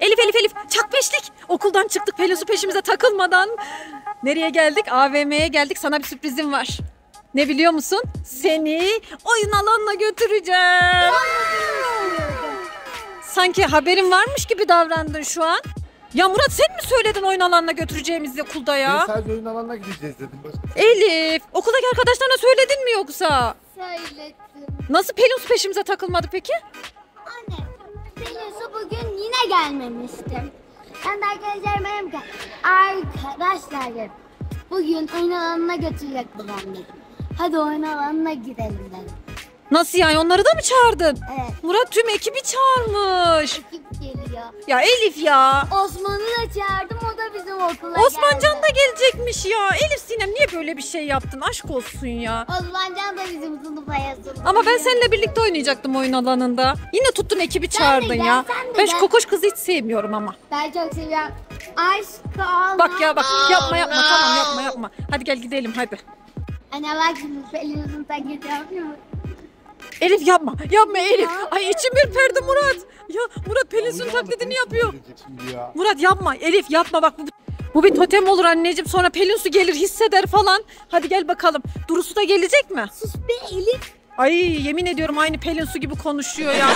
Elif Elif Elif çak beşlik. Okuldan çıktık Pelinsu peşimize takılmadan. Nereye geldik? AVM'ye geldik. Sana bir sürprizim var. Ne biliyor musun? Seni oyun alanına götüreceğim. Sanki haberin varmış gibi davrandın şu an. Ya Murat sen mi söyledin oyun alanına götüreceğimizi okulda Ben ya? sadece oyun alanına gideceğiz dedim. Başka Elif okuldaki arkadaşlarına söyledin mi yoksa? Söyledim. Nasıl Pelin peşimize takılmadı peki? Anne, Pelinsu bugün yine gelmemişti. Ben de arkadaşlarıma dedim ki, arkadaşlar bugün oyun alanına götürecek babam dedim. Hadi oyun alanına gidelim dedim. Nasıl yani onları da mı çağırdın? Evet, Murat tüm ekibi çağırmış. ekip geliyor. Ya Elif ya. Osman'ı da çağırdım, bizim okula Osmancan geldi. da gelecekmiş ya. Elif Sinem niye böyle bir şey yaptın? Aşk olsun ya. Osmancan da bizim sınıfa yazıldı. Ama ben seninle birlikte oynayacaktım oyun alanında. Yine tuttun ekibi çağırdın gel, ya. sen de Ben şu gel. kokoş kızı hiç sevmiyorum ama. Ben çok seviyorum. Aşk olma. Bak ya bak yapma yapma tamam yapma yapma. Hadi gel gidelim hadi. Anne bak şimdi Pelinsu'nun taklidi yapıyor mu? Elif yapma yapma Elif. Ay içim ürperdi Murat. Ya Murat alanına taklidini yapıyor. ya. Murat yapma Elif yapma bak bu, bu bir totem olur anneciğim sonra Pelin su gelir hisseder falan. Hadi gel bakalım. Durusu da gelecek mi? Sus be Elif. Ay yemin ediyorum aynı Pelin su gibi konuşuyor ya.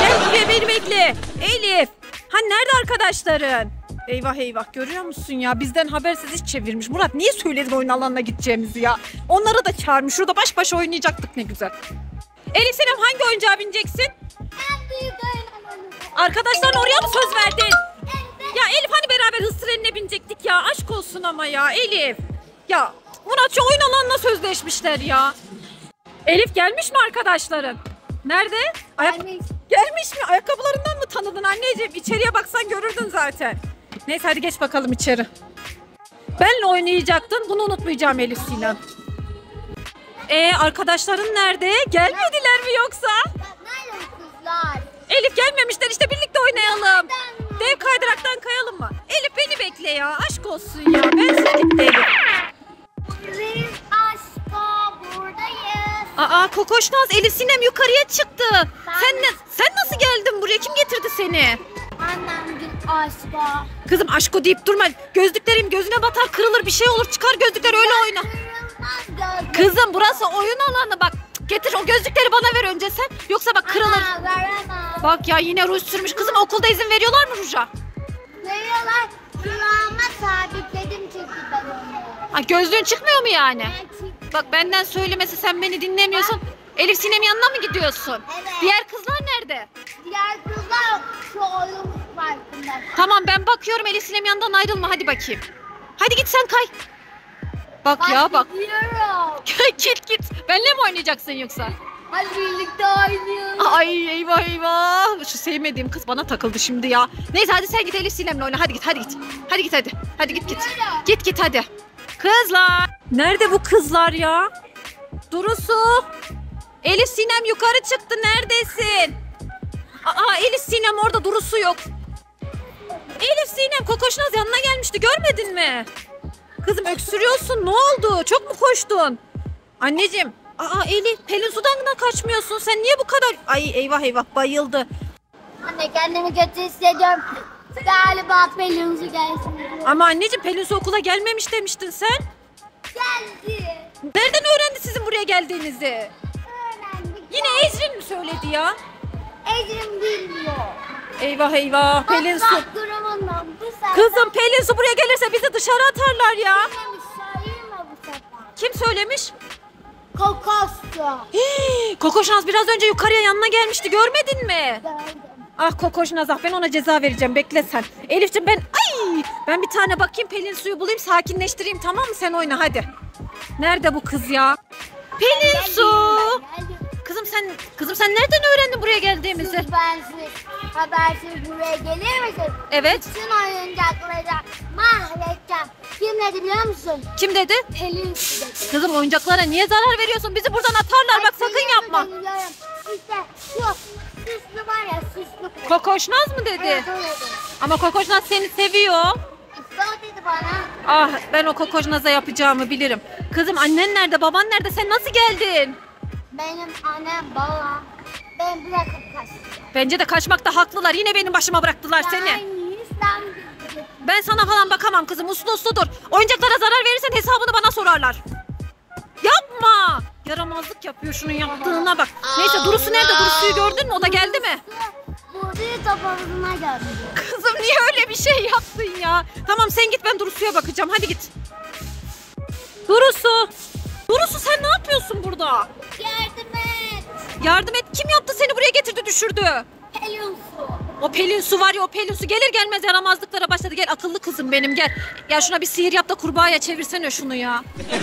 gel buraya beni bekle. Elif. Ha nerede arkadaşların? Eyvah eyvah görüyor musun ya bizden habersiz iş çevirmiş. Murat niye söyledin oyun alanına gideceğimizi ya? Onları da çağırmış. Şurada baş başa oynayacaktık ne güzel. Elif Sinem hangi oyuncağa bineceksin? En büyük oyun alanı. Arkadaşların oraya mı söz verdin? Ya Elif hani beraber hız trenine binecektik ya. Aşk olsun ama ya Elif. Ya Murat şu oyun alanına sözleşmişler ya. Elif gelmiş mi arkadaşların? Nerede? Ayak... Gelmiş. Gelmiş mi? Ayakkabılarından mı tanıdın anneciğim? İçeriye baksan görürdün zaten. Neyse hadi geç bakalım içeri. Benle oynayacaktın. Bunu unutmayacağım Elif Sinem. Ee arkadaşların nerede? Gelmediler mi yoksa? Nerede kızlar? Elif gelmemişler işte birlikte oynayalım. Nereden? Dev kaydıraktan kayalım mı? Elif beni bekle ya. Aşk olsun ya. Ben siz gitti Elif. Biz aşka buradayız. Aa Kokoşnaz Elif Sinem yukarıya çıktı. Sen ne, sen nasıl geldin buraya? Kim getirdi seni? Annem bir aşka. Kızım aşko deyip durma. Gözlüklerim gözüne batar kırılır bir şey olur. Çıkar gözlükler öyle oyna. Kızım burası oyun alanı bak. Getir o gözlükleri bana ver önce sen. Yoksa bak kırılır. Ana, veremem. Bak ya yine ruj sürmüş. Kızım okulda izin veriyorlar mı ruja? Veriyorlar. Kulağıma sabitledim çünkü ben onu. Ha, gözlüğün çıkmıyor mu yani? Ben çık- Bak benden söylemesi sen beni dinlemiyorsun. Elif Sinem yanına mı gidiyorsun? Evet. Diğer kızlar nerede? Diğer kızlar şu oyun farkında. Tamam ben bakıyorum Elif Sinem yanından ayrılma hadi bakayım. Hadi git sen kay. Bak ya bak. Gidiyorum. git git. Benle mi oynayacaksın yoksa? Hadi birlikte oynayalım. Ay eyvah eyvah. Şu sevmediğim kız bana takıldı şimdi ya. Neyse hadi sen git Elif Sinem'le oyna. Hadi git hadi git. Hadi git hadi. Hadi git git. Git git hadi. Kızlar. Nerede bu kızlar ya? Durusu. Elif Sinem yukarı çıktı. Neredesin? Aa Elif Sinem orada Durusu yok. Elif Sinem Kokoşnaz yanına gelmişti. Görmedin mi? Kızım öksürüyorsun. Ne oldu? Çok mu koştun? Anneciğim. Aa Elif Pelin sudan da kaçmıyorsun. Sen niye bu kadar... Ay eyvah eyvah bayıldı. Anne kendimi kötü hissediyorum. Galiba Pelin su gelsin. Ama anneciğim Pelin su okula gelmemiş demiştin sen. Geldi. Nereden öğrendi sizin buraya geldiğinizi? Öğrendik. Yine Ecrin mi söyledi ya? Ecrin bilmiyor. Eyvah eyvah Pelin su. Durumundan bu sefer. Kızım Pelin su buraya gelirse bizi dışarı atarlar ya. Söylemiş, söyleme bu sefer. Kim söylemiş? Kokosu. Hii, Kokoşnaz biraz önce yukarıya yanına gelmişti görmedin mi? Gördüm. Ah Kokoşnaz ah ben ona ceza vereceğim bekle sen. Elif'ciğim ben ay ben bir tane bakayım Pelin suyu bulayım sakinleştireyim tamam mı sen oyna hadi. Nerede bu kız ya? Pelin su. Sen kızım sen nereden öğrendin buraya geldiğimizi? Siz bensiz habersiz buraya gelir misin? Evet. Bütün oyuncakları mahvedeceğim. Kim dedi biliyor musun? Kim dedi? Pelin su dedi. Kızım oyuncaklara niye zarar veriyorsun? Bizi buradan atarlar bak sakın Pelin su yapma. dedi diyorum. İşte şu süslü var ya süslü. Kokoşnaz mı dedi? Evet o dedi. Ama Kokoşnaz seni seviyor. İşte o dedi bana. Ah ben o Kokoşnaz'a yapacağımı bilirim. Kızım annen nerede baban nerede sen nasıl geldin? Benim annem babam ben bırakıp kaçtı. Bence de kaçmakta haklılar. Yine benim başıma bıraktılar seni. Ben gideceğim. Ben sana falan bakamam kızım. Uslu uslu dur. Oyuncaklara zarar verirsen hesabını bana sorarlar. Yapma. Yaramazlık yapıyor şunun yaptığına bak. Neyse Durusu nerede? Durusu'yu gördün mü? O da geldi mi? Burayı top havuzuna götürüyor. Kızım niye öyle bir şey yaptın ya? Tamam sen git ben Durusu'ya bakacağım. Hadi git. Durusu. Durusu sen ne yapıyorsun burada? Yardım et. Kim yaptı seni buraya getirdi düşürdü? Pelin su. O Pelin su var ya o Pelin su gelir gelmez yaramazlıklara başladı. Gel akıllı kızım benim gel. Ya şuna bir sihir yap da kurbağaya çevirsene şunu ya. Ne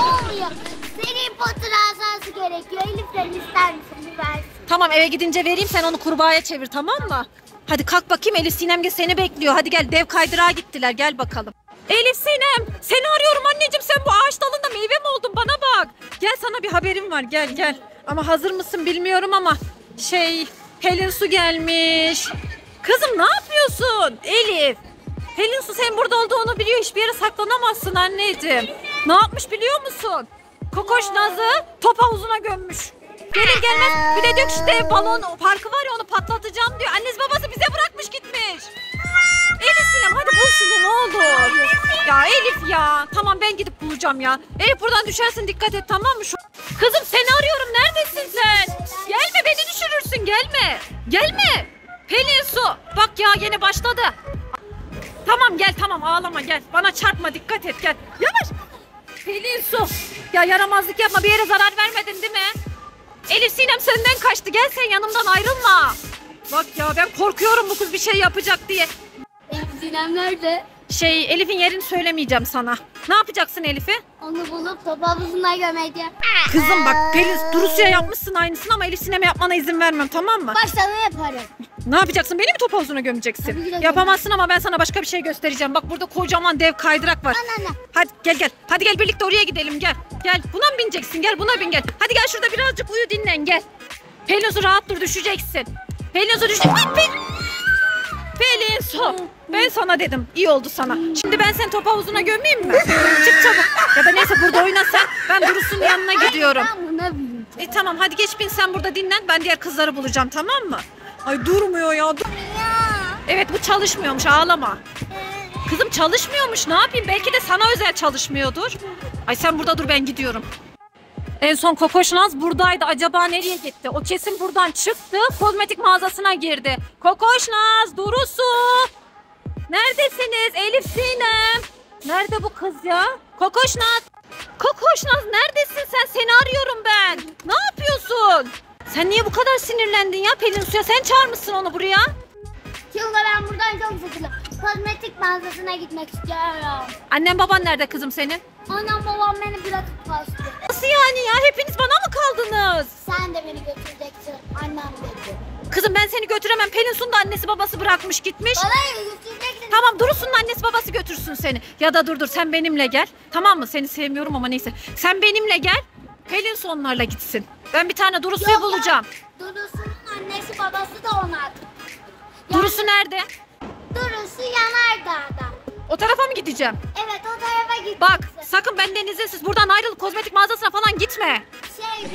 oluyor? Seri Potter asası gerekiyor. Elif'ten ister misin? Versin. Tamam eve gidince vereyim sen onu kurbağaya çevir tamam mı? Hadi kalk bakayım Elif Sinem gel seni bekliyor. Hadi gel dev kaydırağa gittiler gel bakalım. Elif Sinem seni arıyorum anneciğim sen bu ağaç dalında meyve mi oldun bana bak. Gel sana bir haberim var gel gel. Ama hazır mısın bilmiyorum ama şey Pelin Su gelmiş. Kızım ne yapıyorsun Elif? Pelin Su sen burada olduğunu biliyor hiçbir yere saklanamazsın anneciğim. Ne yapmış biliyor musun? Kokoş Naz'ı top havuzuna gömmüş. Gelir gelmez bir de diyor işte balon parkı var ya onu patlatacağım diyor. Annesi babası şunu ne olur. Ya Elif ya. Tamam ben gidip bulacağım ya. Elif buradan düşersin dikkat et tamam mı? Şu... Kızım seni arıyorum neredesin sen? Gelme beni düşürürsün gelme. Gelme. Pelin su. Bak ya yine başladı. Tamam gel tamam ağlama gel. Bana çarpma dikkat et gel. Yavaş. Pelin su. Ya yaramazlık yapma bir yere zarar vermedin değil mi? Elif Sinem senden kaçtı. Gel sen yanımdan ayrılma. Bak ya ben korkuyorum bu kız bir şey yapacak diye. Sinem nerede? Şey Elif'in yerini söylemeyeceğim sana. Ne yapacaksın Elif'i? Onu bulup top havuzuna gömeceğim. Kızım bak Pelin Durusu'ya yapmışsın aynısını ama Elif Sinem'e yapmana izin vermem tamam mı? Başta ne yaparım? Ne yapacaksın? Beni mi top havuzuna Tabii ki gömeceksin? Yapamazsın ama ben sana başka bir şey göstereceğim. Bak burada kocaman dev kaydırak var. Anne anne. Hadi gel gel. Hadi gel birlikte oraya gidelim gel. Gel buna mı bineceksin? Gel buna bin gel. Hadi gel şurada birazcık uyu dinlen gel. Pelin Su rahat dur düşeceksin. Pelin Su düşecek. Ay, Pel- Pelin Su. Ben sana dedim. iyi oldu sana. Şimdi ben seni top havuzuna gömeyim mi? Çık çabuk. Ya da neyse burada oyna sen. Ben Durus'un yanına gidiyorum. Ben buna bineceğim. E tamam hadi geç bin sen burada dinlen. Ben diğer kızları bulacağım tamam mı? Ay durmuyor ya. dur- Evet bu çalışmıyormuş ağlama. Kızım çalışmıyormuş ne yapayım? Belki de sana özel çalışmıyordur. Ay sen burada dur ben gidiyorum. En son Kokoş Naz buradaydı. Acaba nereye gitti? O kesin buradan çıktı. Kozmetik mağazasına girdi. Kokoş Naz, Durusu. Neredesiniz? Elif Sinem. Nerede bu kız ya? Kokoş Naz. Kokoş Naz neredesin sen? Seni arıyorum ben. Ne yapıyorsun? Sen niye bu kadar sinirlendin ya Pelin Su'ya? Sen çağırmışsın onu buraya. Çünkü ben buradan çok sıkıldım. Kozmetik mağazasına gitmek istiyorum. Annen baban nerede kızım senin? Annem babam beni bırakıp kaçtı. Nasıl yani ya? Hepiniz bana mı kaldınız? Sen de beni götüreceksin. Annem dedi. Kızım ben seni götüremem. Pelin Su'nun da annesi babası bırakmış gitmiş. Bana götüreceksin. Tamam Durusu'nun annesi babası götürsün seni. Ya da dur dur sen benimle gel. Tamam mı? Seni sevmiyorum ama neyse. Sen benimle gel. Pelin Su onlarla gitsin. Ben bir tane Durusu'yu Yok bulacağım. Durusu'nun annesi babası da ona. Durusu nerede? Durusu Yanardağ'da. O tarafa mı gideceğim? Evet o tarafa gideceksin. Bak sakın benden izinsiz buradan ayrılıp kozmetik mağazasına falan gitme. Şey,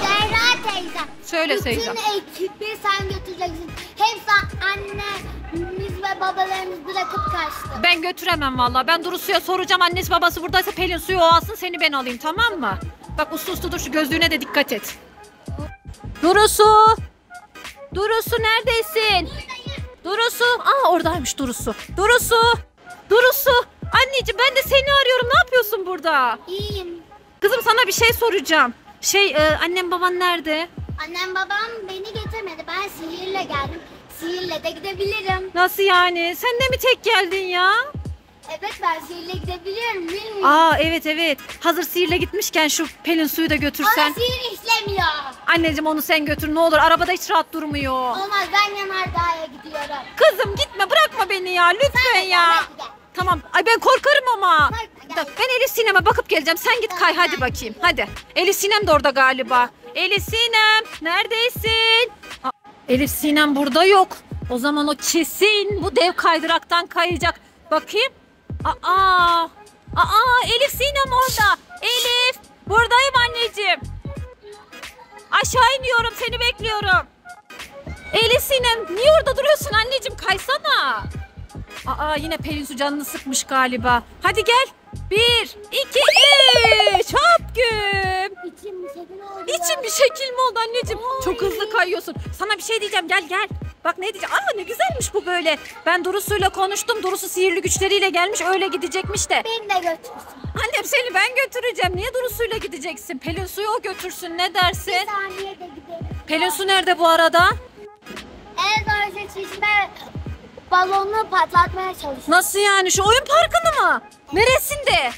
Zehra teyze. Söyle Bütün teyzem. ekibi sen götüreceksin. Hepsi annemiz ve babalarımız bırakıp kaçtı. Ben götüremem vallahi. Ben Durusu'ya soracağım. Annesi babası buradaysa Pelin suyu o alsın seni ben alayım tamam mı? Bak uslu uslu dur şu gözlüğüne de dikkat et. Durusu! Durusu neredesin? Durusu! Aa oradaymış Durusu. Durusu! Durusu! Anneciğim ben de seni arıyorum. Ne yapıyorsun burada? İyiyim. Kızım sana bir şey soracağım. Şey e, annem baban nerede? Annem babam beni getirmedi. Ben sihirle geldim. Sihirle de gidebilirim. Nasıl yani? Sen de mi tek geldin ya? Evet ben sihirle gidebiliyorum bilmiyorum. Aa evet evet. Hazır sihirle gitmişken şu Pelin suyu da götürsen. Ama sihir işlemiyor. Anneciğim onu sen götür ne olur. Arabada hiç rahat durmuyor. Olmaz ben Yanardağ'a gidiyorum. Kızım gitme bırakma beni ya lütfen ya. Hadi gel. Tamam. Ay ben korkarım ama. Ben Elif Sinem'e bakıp geleceğim. Sen git kay hadi bakayım. Hadi. Elif Sinem de orada galiba. Elif Sinem neredesin? Aa, Elif Sinem burada yok. O zaman o kesin bu dev kaydıraktan kayacak. Bakayım. Aa. Aa Elif Sinem orada. Elif. Buradayım anneciğim. Aşağı iniyorum seni bekliyorum. Elif Sinem niye orada duruyorsun anneciğim? Kay Aa yine Pelin Su canını sıkmış galiba. Hadi gel. Bir, iki, üç. Hop güm. İçim bir şekil oldu. İçin bir şekil mi oldu anneciğim? Çok hızlı kayıyorsun. Sana bir şey diyeceğim gel gel. Bak ne diyeceğim. Aa ne güzelmiş bu böyle. Ben Durusu'yla konuştum. Durusu sihirli güçleriyle gelmiş öyle gidecekmiş de. Beni de götürsün. Annem seni ben götüreceğim. Niye Durusu'yla gideceksin? Pelin Su'yu o götürsün ne dersin? Bir saniye de gidelim. Pelin Su nerede bu arada? En doğrusu çizme balonu patlatmaya çalışıyor. Nasıl yani? Şu oyun parkını mı? Neresinde?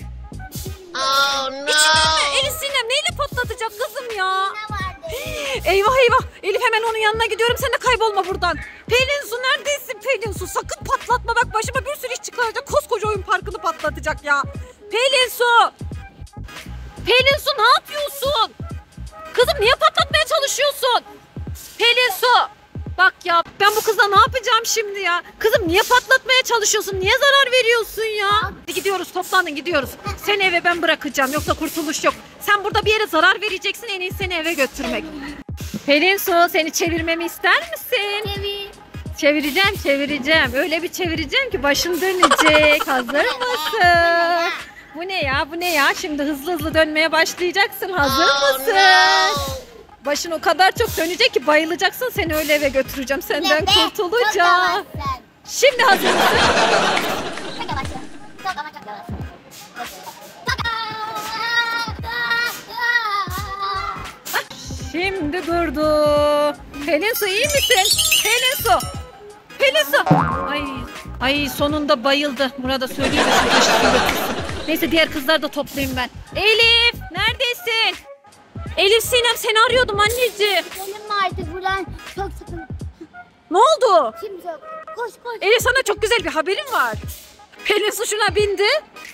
İçinde mi? Elif Sinem neyle patlatacak kızım ya? Ne vardı? Eyvah eyvah. Elif hemen onun yanına gidiyorum. Sen de kaybolma buradan. Pelin Su neredesin Pelin Su? Sakın patlatma bak başıma bir sürü iş çıkaracak. Koskoca oyun parkını patlatacak ya. Pelin Su. Pelin Su ne yapıyorsun? Kızım niye patlatmaya çalışıyorsun? Pelin Su. Bak ya ben bu kızla ne yapacağım şimdi ya? Kızım niye patlatmaya çalışıyorsun? Niye zarar veriyorsun ya? Hadi gidiyoruz toplanın gidiyoruz. Seni eve ben bırakacağım yoksa kurtuluş yok. Sen burada bir yere zarar vereceksin en iyi seni eve götürmek. Pelin Su seni çevirmemi ister misin? Çevir. Çevireceğim çevireceğim. Öyle bir çevireceğim ki başım dönecek. Hazır mısın? Bu ne ya bu ne ya? Şimdi hızlı hızlı dönmeye başlayacaksın. Hazır mısın? Başın o kadar çok dönecek ki bayılacaksın. Seni öyle eve götüreceğim. Senden Bebe, kurtulacağım. Şimdi hazır mısın? Şimdi durdu. Pelin Su iyi misin? Pelin Su. Pelin Su. Ay, ay sonunda bayıldı. Murat'a söyleyeyim de şu taşı götürsün. Neyse diğer kızları da toplayayım ben. Elif neredesin? Elif Sinem seni arıyordum anneciğim. Mi artık buradan? Çok sıkıntı. Ne oldu? Kimse yok. Koş koş. Elif sana çok güzel bir haberim var. Pelin Su şuna bindi.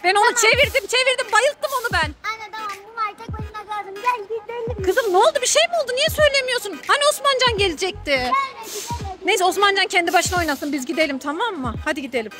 Ben onu çevirdim çevirdim bayılttım onu ben. Anne tamam bu var tek başına kaldım. Gel gidelim. Kızım ne oldu bir şey mi oldu niye söylemiyorsun? Hani Osmancan gelecekti. Gel gidelim. Neyse Osmancan kendi başına oynasın biz gidelim tamam mı? Hadi gidelim.